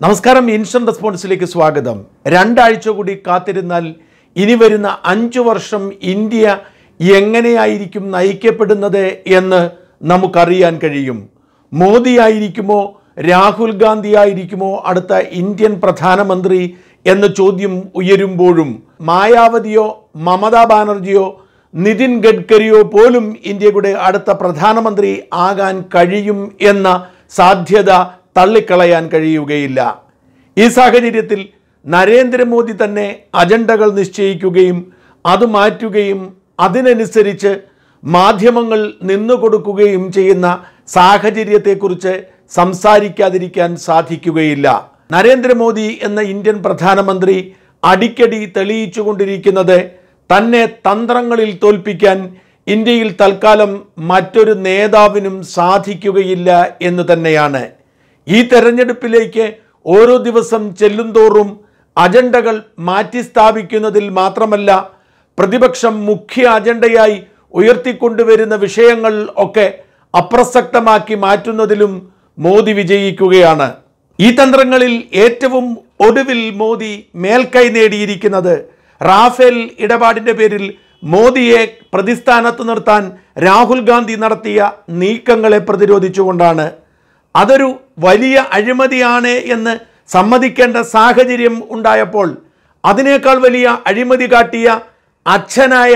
നമസ്കാരം ഇൻസ്റ്റന്റ് റെസ്പോൺസിലേക്ക് സ്വാഗതം. രണ്ടാഴ്ച കൂടി കാത്തിരുന്നാൽ ഇനി വരുന്ന അഞ്ചു വർഷം ഇന്ത്യ എങ്ങനെയായിരിക്കും നയിക്കപ്പെടുന്നത് എന്ന് നമുക്കറിയാൻ കഴിയും. മോദി ആയിരിക്കുമോ രാഹുൽ ഗാന്ധി ആയിരിക്കുമോ അടുത്ത ഇന്ത്യൻ പ്രധാനമന്ത്രി എന്ന ചോദ്യം ഉയരുമ്പോഴും മായാവതിയോ മമതാ ബാനർജിയോ നിതിൻ ഗഡ്കരിയോ പോലും ഇന്ത്യയുടെ അടുത്ത പ്രധാനമന്ത്രി ആകാൻ കഴിയും എന്ന സാധ്യത തള്ളിക്കളയാൻ കഴിയുകയില്ല. ഈ സാഹചര്യത്തിൽ നരേന്ദ്രമോദി തന്നെ അജണ്ടകൾ നിശ്ചയിക്കുകയും അത് മാറ്റുകയും അതിനനുസരിച്ച് മാധ്യമങ്ങൾ നിന്നുകൊടുക്കുകയും ചെയ്യുന്ന സാഹചര്യത്തെക്കുറിച്ച് സംസാരിക്കാതിരിക്കാൻ സാധിക്കുകയില്ല. നരേന്ദ്രമോദി എന്ന ഇന്ത്യൻ പ്രധാനമന്ത്രി അടിക്കടി തെളിയിച്ചുകൊണ്ടിരിക്കുന്നത് തന്നെ തന്ത്രങ്ങളിൽ തോൽപ്പിക്കാൻ ഇന്ത്യയിൽ തൽക്കാലം മറ്റൊരു നേതാവിനും സാധിക്കുകയില്ല എന്ന് തന്നെയാണ്. ഈ തെരഞ്ഞെടുപ്പിലേക്ക് ഓരോ ദിവസം ചെല്ലുന്തോറും അജണ്ടകൾ മാറ്റി സ്ഥാപിക്കുന്നതിൽ മാത്രമല്ല പ്രതിപക്ഷം മുഖ്യ അജണ്ടയായി ഉയർത്തിക്കൊണ്ടുവരുന്ന വിഷയങ്ങൾ ഒക്കെ അപ്രസക്തമാക്കി മാറ്റുന്നതിലും മോദി വിജയിക്കുകയാണ്. ഈ തന്ത്രങ്ങളിൽ ഏറ്റവും ഒടുവിൽ മോദി മേൽക്കൈ നേടിയിരിക്കുന്നത് റാഫേൽ ഇടപാടിന്റെ പേരിൽ മോദിയെ പ്രതിസ്ഥാനത്ത് നിർത്താൻ രാഹുൽ ഗാന്ധി നടത്തിയ നീക്കങ്ങളെ പ്രതിരോധിച്ചുകൊണ്ടാണ്. അതൊരു വലിയ അഴിമതിയാണ് എന്ന് സമ്മതിക്കേണ്ട സാഹചര്യം ഉണ്ടായപ്പോൾ അതിനേക്കാൾ വലിയ അഴിമതി കാട്ടിയ അച്ഛനായ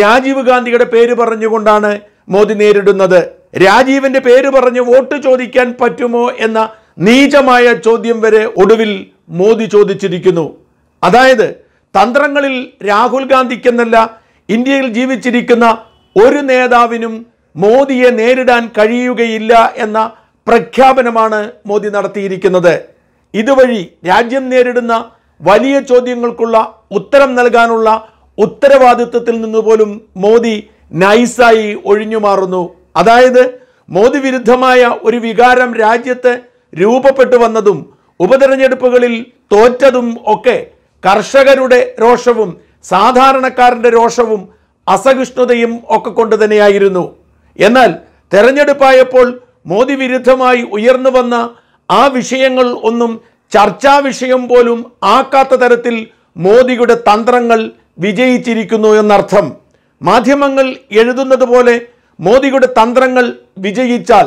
രാജീവ് ഗാന്ധിയുടെ പേര് പറഞ്ഞുകൊണ്ടാണ് മോദി നേരിടുന്നത്. രാജീവിന്റെ പേര് പറഞ്ഞ് വോട്ട് ചോദിക്കാൻ പറ്റുമോ എന്ന നീചമായ ചോദ്യം വരെ ഒടുവിൽ മോദി ചോദിച്ചിരിക്കുന്നു. അതായത് തന്ത്രങ്ങളിൽ രാഹുൽ ഗാന്ധിക്കെന്നല്ല ഇന്ത്യയിൽ ജീവിച്ചിരിക്കുന്ന ഒരു നേതാവിനും മോദിയെ നേരിടാൻ കഴിയുകയില്ല എന്ന പ്രഖ്യാപനമാണ് മോദി നടത്തിയിരിക്കുന്നത്. ഇതുവഴി രാജ്യം നേരിടുന്ന വലിയ ചോദ്യങ്ങൾക്കുള്ള ഉത്തരം നൽകാനുള്ള ഉത്തരവാദിത്വത്തിൽ നിന്ന് പോലും മോദി നൈസായി ഒഴിഞ്ഞു മാറുന്നു അതായത് മോദി വിരുദ്ധമായ ഒരു വികാരം രാജ്യത്ത് രൂപപ്പെട്ടു വന്നതും ഉപതെരഞ്ഞെടുപ്പുകളിൽ തോറ്റതും ഒക്കെ കർഷകരുടെ രോഷവും സാധാരണക്കാരന്റെ രോഷവും അസഹിഷ്ണുതയും ഒക്കെ കൊണ്ട് തന്നെയായിരുന്നു. എന്നാൽ തെരഞ്ഞെടുപ്പായപ്പോൾ മോദി വിരുദ്ധമായി ഉയർന്നു വന്ന ആ വിഷയങ്ങൾ ഒന്നും ചർച്ചാ വിഷയം പോലും ആക്കാത്ത തരത്തിൽ മോദിയുടെ തന്ത്രങ്ങൾ വിജയിച്ചിരിക്കുന്നു എന്നർത്ഥം. മാധ്യമങ്ങൾ എഴുതുന്നത് പോലെ മോദിയുടെ തന്ത്രങ്ങൾ വിജയിച്ചാൽ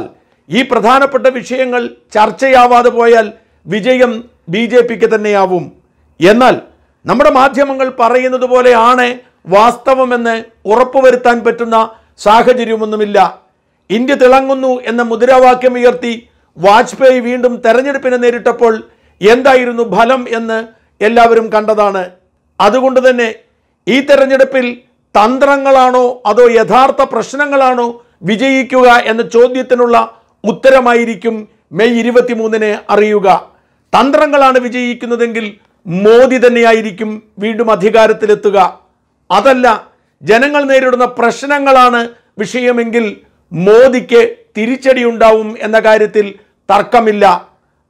ഈ പ്രധാനപ്പെട്ട വിഷയങ്ങൾ ചർച്ചയാവാതെ പോയാൽ വിജയം ബി ജെ പിക്ക് തന്നെയാവും. എന്നാൽ നമ്മുടെ മാധ്യമങ്ങൾ പറയുന്നത് പോലെയാണ് വാസ്തവമെന്ന് ഉറപ്പുവരുത്താൻ പറ്റുന്ന സാഹചര്യമൊന്നുമില്ല. ഇന്ത്യ തിളങ്ങുന്നു എന്ന മുദ്രാവാക്യം ഉയർത്തി വാജ്പേയി വീണ്ടും തെരഞ്ഞെടുപ്പിനെ നേരിട്ടപ്പോൾ എന്തായിരുന്നു ഫലം എന്ന് എല്ലാവരും കണ്ടതാണ്. അതുകൊണ്ട് തന്നെ ഈ തെരഞ്ഞെടുപ്പിൽ തന്ത്രങ്ങളാണോ അതോ യഥാർത്ഥ പ്രശ്നങ്ങളാണോ വിജയിക്കുക എന്ന ചോദ്യത്തിനുള്ള ഉത്തരമായിരിക്കും മെയ് ഇരുപത്തിമൂന്നിന് അറിയുക. തന്ത്രങ്ങളാണ് വിജയിക്കുന്നതെങ്കിൽ മോദി തന്നെയായിരിക്കും വീണ്ടും അധികാരത്തിലെത്തുക. അതല്ല ജനങ്ങൾ നേരിടുന്ന പ്രശ്നങ്ങളാണ് വിഷയമെങ്കിൽ മോദിക്ക് തിരിച്ചടി ഉണ്ടാവും എന്ന കാര്യത്തിൽ തർക്കമില്ല.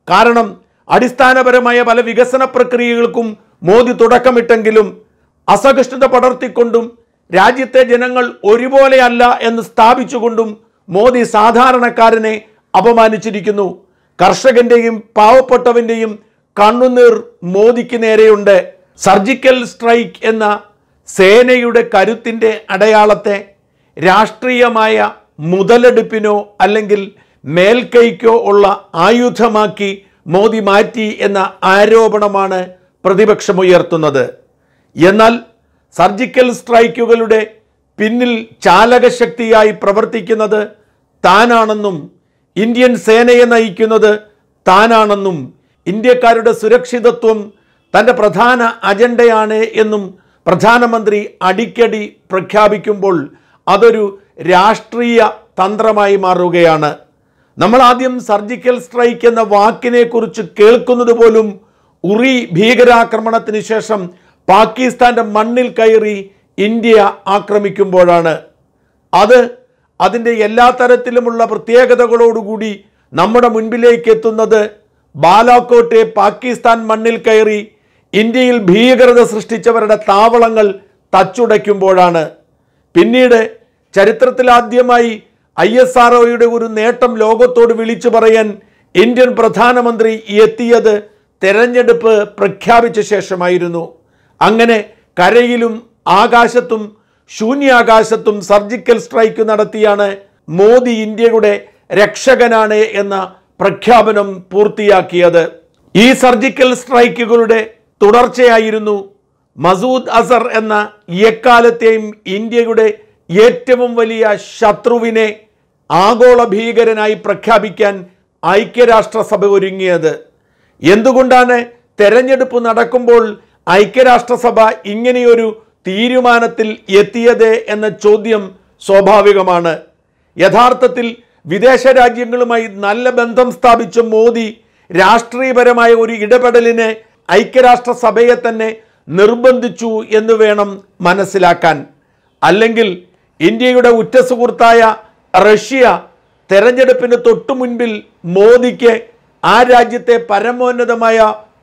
കാരണം അടിസ്ഥാനപരമായ പല വികസന പ്രക്രിയകൾക്കും മോദി തുടക്കമിട്ടെങ്കിലും അസഹിഷ്ണുത പടർത്തിക്കൊണ്ടും രാജ്യത്തെ ജനങ്ങൾ ഒരുപോലെയല്ല എന്ന് സ്ഥാപിച്ചുകൊണ്ടും മോദി സാധാരണക്കാരനെ അപമാനിച്ചിരിക്കുന്നു. കർഷകന്റെയും പാവപ്പെട്ടവന്റെയും കണ്ണുനീർ മോദിക്ക് നേരെയുണ്ട്. സർജിക്കൽ സ്ട്രൈക്ക് എന്ന സേനയുടെ കരുത്തിന്റെ അടയാളത്തെ രാഷ്ട്രീയമായ മുതലെടുപ്പിനോ അല്ലെങ്കിൽ മേൽക്കൈക്കോ ഉള്ള ആയുധമാക്കി മോദി മാറ്റി എന്ന ആരോപണമാണ് പ്രതിപക്ഷമുയർത്തുന്നത്. എന്നാൽ സർജിക്കൽ സ്ട്രൈക്കുകളുടെ പിന്നിൽ ചാലകശക്തിയായി പ്രവർത്തിക്കുന്നത് താനാണെന്നും ഇന്ത്യൻ സേനയെ നയിക്കുന്നത് താനാണെന്നും ഇന്ത്യക്കാരുടെ സുരക്ഷിതത്വം തന്റെ പ്രധാന അജണ്ടയാണ് എന്നും പ്രധാനമന്ത്രി അടിക്കടി പ്രഖ്യാപിക്കുമ്പോൾ അതൊരു രാഷ്ട്രീയ തന്ത്രമായി മാറുകയാണ്. നമ്മൾ ആദ്യം സർജിക്കൽ സ്ട്രൈക്ക് എന്ന വാക്കിനെക്കുറിച്ച് കേൾക്കുന്നത് പോലും ഉറി ഭീകരാക്രമണത്തിന് ശേഷം പാകിസ്ഥാന്റെ മണ്ണിൽ കയറി ഇന്ത്യ ആക്രമിക്കുമ്പോഴാണ്. അത് അതിന്റെ എല്ലാ തരത്തിലുമുള്ള പ്രത്യേകതകളോടുകൂടി നമ്മുടെ മുൻപിലേക്ക് എത്തുന്നത് ബാലാക്കോട്ടെ പാകിസ്ഥാൻ മണ്ണിൽ കയറി ഇന്ത്യയിൽ ഭീകരത സൃഷ്ടിച്ചവരുടെ താവളങ്ങൾ തച്ചുടയ്ക്കുമ്പോഴാണ്. പിന്നീട് ചരിത്രത്തിലാദ്യമായി ഐ എസ് ആർ ഒയുടെ ഒരു നേട്ടം ലോകത്തോട് വിളിച്ചു പറയാൻ ഇന്ത്യൻ പ്രധാനമന്ത്രി എത്തിയത് തെരഞ്ഞെടുപ്പ് പ്രഖ്യാപിച്ച ശേഷമായിരുന്നു. അങ്ങനെ കരയിലും ആകാശത്തും ശൂന്യാകാശത്തും സർജിക്കൽ സ്ട്രൈക്ക് നടത്തിയാണ് മോദി ഇന്ത്യയുടെ രക്ഷകനാണ് എന്ന പ്രഖ്യാപനം പൂർത്തിയാക്കിയത്. ഈ സർജിക്കൽ സ്ട്രൈക്കുകളുടെ തുടർച്ചയായിരുന്നു മസൂദ് അസർ എന്ന എക്കാലത്തെയും ഇന്ത്യയുടെ ഏറ്റവും വലിയ ശത്രുവിനെ ആഗോള ഭീകരനായി പ്രഖ്യാപിക്കാൻ ഐക്യരാഷ്ട്രസഭ ഒരുങ്ങിയത്. എന്തുകൊണ്ടാണ് തെരഞ്ഞെടുപ്പ് നടക്കുമ്പോൾ ഐക്യരാഷ്ട്രസഭ ഇങ്ങനെയൊരു തീരുമാനത്തിൽ എത്തിയത് എന്ന ചോദ്യം സ്വാഭാവികമാണ്. യഥാർത്ഥത്തിൽ വിദേശ രാജ്യങ്ങളുമായി നല്ല ബന്ധം സ്ഥാപിച്ച മോദി രാഷ്ട്രീയപരമായ ഒരു ഇടപെടലിന് ഐക്യരാഷ്ട്രസഭയെ തന്നെ നിർബന്ധിച്ചു എന്ന് വേണം മനസ്സിലാക്കാൻ. അല്ലെങ്കിൽ ഇന്ത്യയുടെ ഉറ്റ സുഹൃത്തായ റഷ്യ തെരഞ്ഞെടുപ്പിന് തൊട്ടു മുൻപിൽ മോദിക്ക് ആ രാജ്യത്തെ പരമോന്നതമായ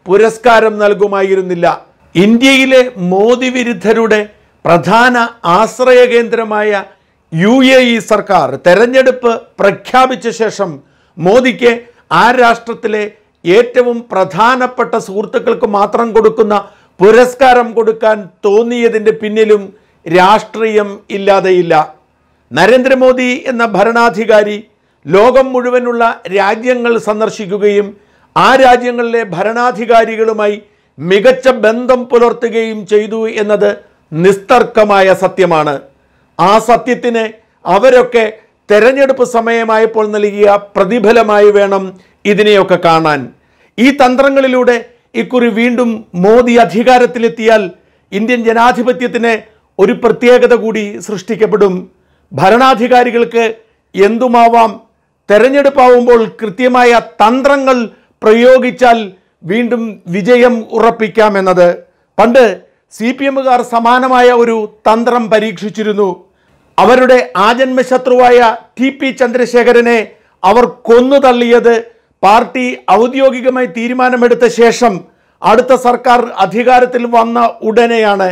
പുരസ്കാരം നൽകുമായിരുന്നില്ല. ഇന്ത്യയിലെ മോദി വിരുദ്ധരുടെ പ്രധാന ആശ്രയ കേന്ദ്രമായ യു എ ഇ സർക്കാർ തെരഞ്ഞെടുപ്പ് പ്രഖ്യാപിച്ച ശേഷം മോദിക്ക് ആ രാഷ്ട്രത്തിലെ ഏറ്റവും പ്രധാനപ്പെട്ട സുഹൃത്തുക്കൾക്ക് മാത്രം കൊടുക്കുന്ന പുരസ്കാരം കൊടുക്കാൻ തോന്നിയതിന്റെ പിന്നിലും രാഷ്ട്രീയം ഇല്ലാതെയില്ല. നരേന്ദ്രമോദി എന്ന ഭരണാധികാരി ലോകം മുഴുവനുള്ള രാജ്യങ്ങൾ സന്ദർശിക്കുകയും ആ രാജ്യങ്ങളിലെ ഭരണാധികാരികളുമായി മികച്ച ബന്ധം പുലർത്തുകയും ചെയ്തു എന്നത് നിസ്തർക്കമായ സത്യമാണ്. ആ സത്യത്തിന് അവരൊക്കെ തെരഞ്ഞെടുപ്പ് സമയമായപ്പോൾ നൽകിയ പ്രതിഫലമായി വേണം ഇതിനെയൊക്കെ കാണാൻ. ഈ തന്ത്രങ്ങളിലൂടെ ഇക്കുറി വീണ്ടും മോദി അധികാരത്തിലെത്തിയാൽ ഇന്ത്യൻ ജനാധിപത്യത്തിന് ഒരു പ്രത്യേകത കൂടി സൃഷ്ടിക്കപ്പെടും. ഭരണാധികാരികൾക്ക് എന്തുമാവാം തെരഞ്ഞെടുപ്പാവുമ്പോൾ കൃത്യമായ തന്ത്രങ്ങൾ പ്രയോഗിച്ചാൽ വീണ്ടും വിജയം ഉറപ്പിക്കാമെന്നത്. പണ്ട് സി പി എമ്മുകാർ സമാനമായ ഒരു തന്ത്രം പരീക്ഷിച്ചിരുന്നു. അവരുടെ ആജന്മശത്രുവായ ടി പി ചന്ദ്രശേഖരനെ അവർ കൊന്നു തള്ളിയത് പാർട്ടി ഔദ്യോഗികമായി തീരുമാനമെടുത്ത ശേഷം അടുത്ത സർക്കാർ അധികാരത്തിൽ വന്ന ഉടനെയാണ്.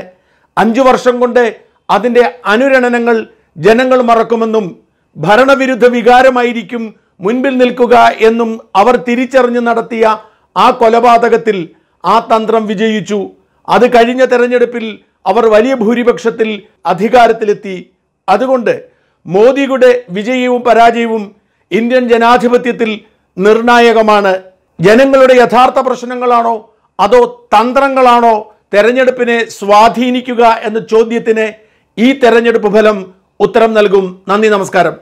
അഞ്ചു വർഷം കൊണ്ട് അതിന്റെ അനുരണനങ്ങൾ ജനങ്ങൾ മറക്കുമെന്നും ഭരണവിരുദ്ധ വികാരമായിരിക്കും മുൻപിൽ നിൽക്കുക എന്നും അവർ തിരിച്ചറിഞ്ഞ് നടത്തിയ ആ കൊലപാതകത്തിൽ ആ തന്ത്രം വിജയിച്ചു. അത് കഴിഞ്ഞ തെരഞ്ഞെടുപ്പിൽ അവർ വലിയ ഭൂരിപക്ഷത്തിൽ അധികാരത്തിലെത്തി. അതുകൊണ്ട് മോദിയുടെ വിജയവും പരാജയവും ഇന്ത്യൻ ജനാധിപത്യത്തിൽ നിർണായകമാണ്. ജനങ്ങളുടെ യഥാർത്ഥ പ്രശ്നങ്ങളാണോ അതോ തന്ത്രങ്ങളാണോ തെരഞ്ഞെടുപ്പിനെ സ്വാധീനിക്കുക എന്ന ചോദ്യത്തിന് ഈ തെരഞ്ഞെടുപ്പ് ഫലം ഉത്തരം നൽകും. നന്ദി നമസ്കാരം.